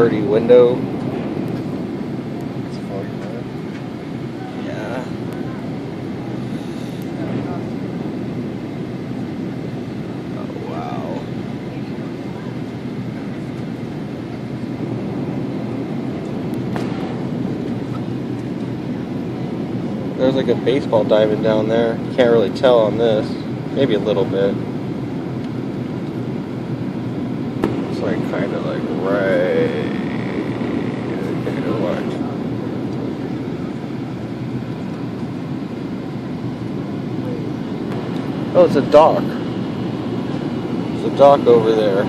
dirty window. Yeah. Oh wow. There's like a baseball diamond down there. Can't really tell on this. Maybe a little bit. It's like kind of like right. Watch. Oh, it's a dock. There's a dock over there.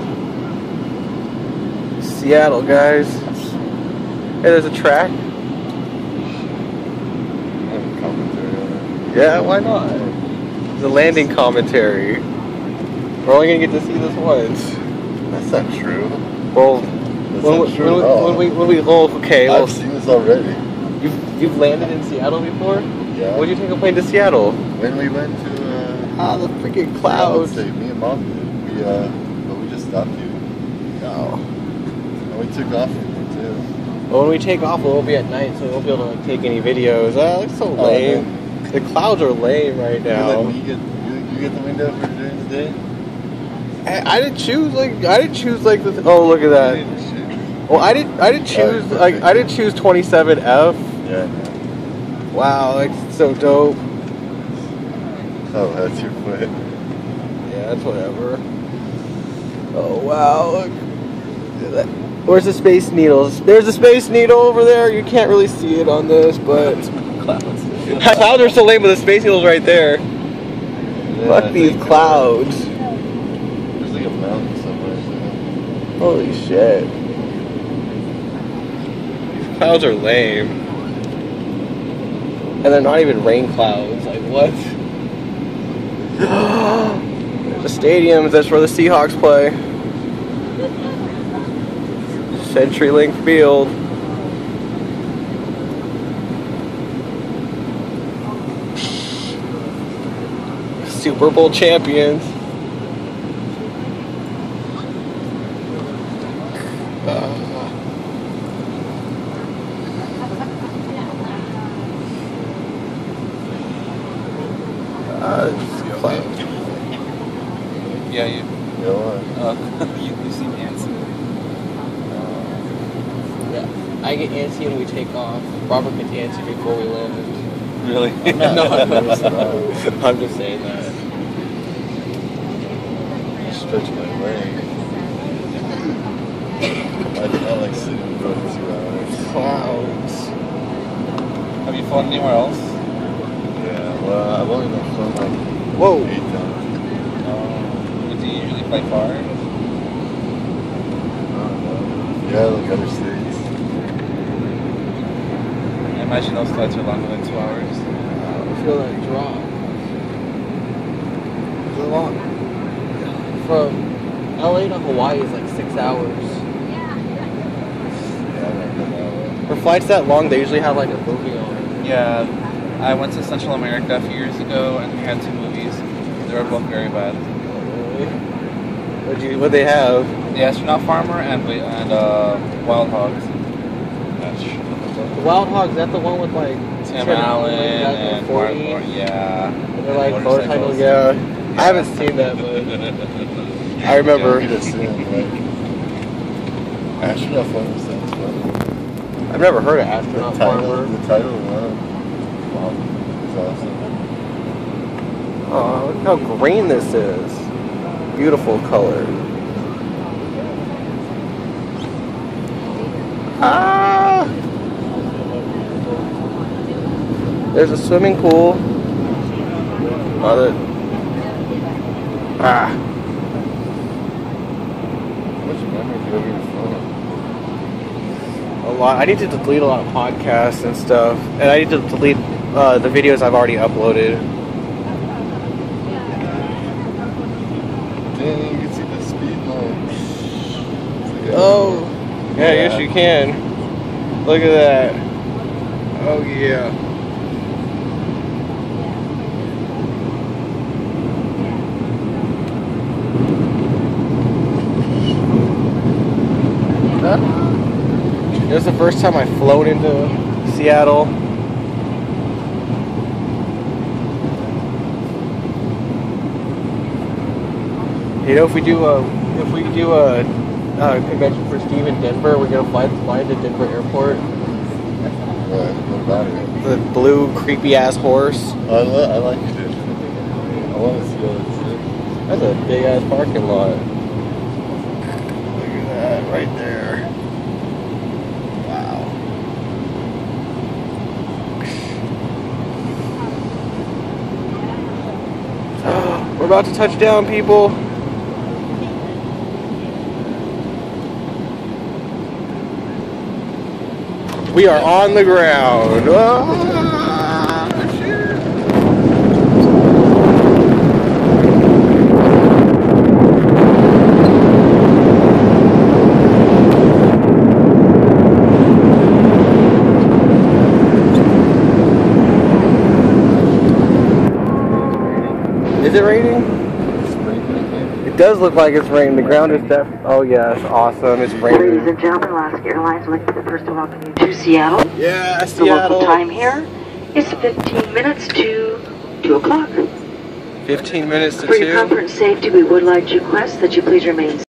Seattle, guys. Hey, there's a track. Yeah, why not? The landing commentary. We're only gonna get to see this once. That's not true. Well, That's when, not we- true when, at we- all. when we when we oh okay, well, I've seen this already. you've you've landed in Seattle before. Yeah. What'd you take a plane to Seattle? When we went to uh, Ah, the freaking clouds. say me and mom did. We uh, but we just stopped you. Oh. And we took off from there too. Well, when we take off, we won't be at night, so we won't be able to like, take any videos. Ah, looks so Oh, lame. the clouds are lame right You let now. me get you, you get the window for during the day. I, I didn't choose like I didn't choose like the. Oh, look at that. You didn't shit. Well, I didn't. I didn't choose Oh, like. I didn't choose 27F. Yeah. Wow, that's so dope. Oh, that's your foot. Yeah, that's whatever. Oh wow, look. Where's the space needles? There's a space needle over there. You can't really see it on this, but Clouds. clouds are so lame, but the space needle's right there. Fuck these clouds. There's like a mountain somewhere. Holy shit. These clouds are lame. And they're not even rain clouds. Like, what? the a stadium. That's where the Seahawks play. CenturyLink Field. Super Bowl champions. Uh, it's cloud. Yeah, you. You know what? Uh, you, you seem handsome. Yeah, I get antsy when we take off. Robert gets antsy before we land. Really? no, I'm nervous just, about I'm just saying that. Stretch my leg. I do not like sitting for two hours. Clouds. Have you flown anywhere else? Yeah, well, I've only been flown like Whoa. Um, do you usually fly far? I. Yeah, like other states. I imagine those flights are longer than two hours. I feel that drop. It's a lot. From LA to Hawaii is like six hours. Yeah, I don't know that For flights that long, they usually have like a movie on. Yeah, I went to Central America a few years ago and we had to movies. They were both very bad. What you? What they have? The Astronaut Farmer and Wi- and uh, Wild Hogs. The Wild Hogs. That the one with like Tim Tim Allen Allen, back and Mark Moore, yeah. And they're like Motorcycles. motorcycles. Yeah. I haven't seen that, but I remember. Yeah, just saying, like, astronaut farmer sounds fun. I've never heard of The title, farmer. the title alone, wow, it's awesome. Oh, look how green this is. Beautiful color. Ah! There's a swimming pool. Ah. How memory do you have in? A lot. I need to delete a lot of podcasts and stuff, and I need to delete uh, the videos I've already uploaded. Dang, you can see the speed line. It's like a- Oh, yeah, yes you can. Look at that. Oh yeah. Huh? first time I've flown into Seattle. You know, if we do a if we do a, uh convention for Steve in Denver, we're gonna fly fly to Denver Airport. What, what about it? The blue creepy ass horse. I, li- I like it. I want to see all this shit. That's a big ass parking lot. Look at that right there. Wow. We're about to touch down, people. We are on the ground. Ah. Is it raining? It does look like it's raining. The ground is def. Oh yeah, it's awesome. It's raining. Ladies and gentlemen, Alaska Airlines would like to be the first to welcome you to Seattle. Yeah, The local time here is 15 minutes to 2 o'clock. 15 minutes to For your two. comfort and safety, we would like to request that you please remain